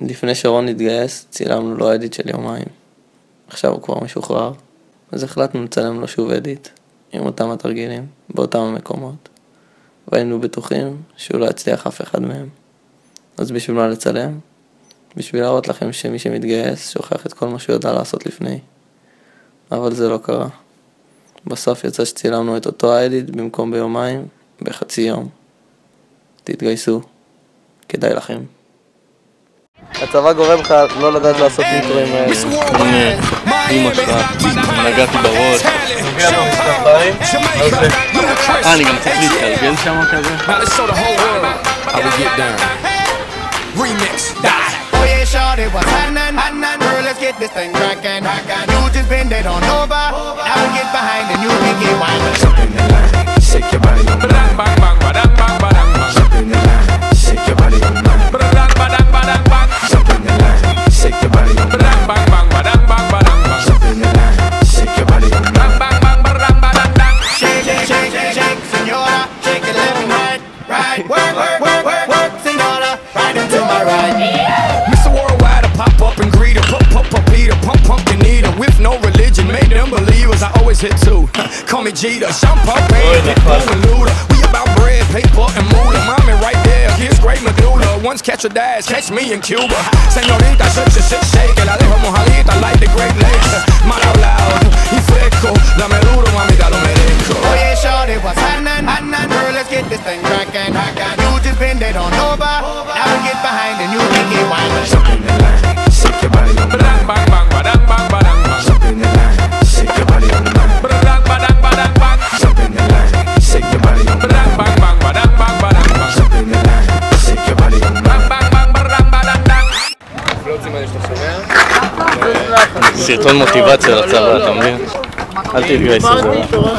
לפני שרון התגייס, צילמנו לו אדיט של יומיים. עכשיו הוא כבר משוחרר, אז החלטנו לצלם לו שוב אדיט, עם אותם התרגילים, באותם המקומות. והיינו בטוחים שהוא לא יצליח אף אחד מהם. אז בשביל מה לצלם? בשביל להראות לכם שמי שמתגייס שוכח את כל מה שהוא ידע לעשות לפני. אבל זה לא קרה. בסוף יצא שצילמנו את אותו האדיט במקום ביומיים, בחצי יום. תתגייסו, כדאי לכם. הצבא גורם לך לא לדעת לעשות ניטרואים האלה. אמא שלך, נגעתי בראש. אה, אני גם צריך להתארגן שם כזה? Remix, die. Oh yeah, shorty, what's happening? Happening, girl, let's get this thing cracking. You just bend it on over. Now get behind and you make it wild. always hit two. Call me Jeter. Champagne, Pitbull, and Luda. We about bread, paper, and moolah. Mommy right there. Here's great medulla. Once catch a dash, catch me in Cuba. Señorita, shake, a shake, shake. La dejo mojadita like the Great Lakes. Mal hablado y fresco. Dame duro, mamita, lo merezco. Oh yeah, shorty, what's happening? Happening, girl, let's get this thing cracking. You just bend it on over. Now get behind and you make it wild. סרטון מוטיבציה לצבא, אתה מבין? אל רע.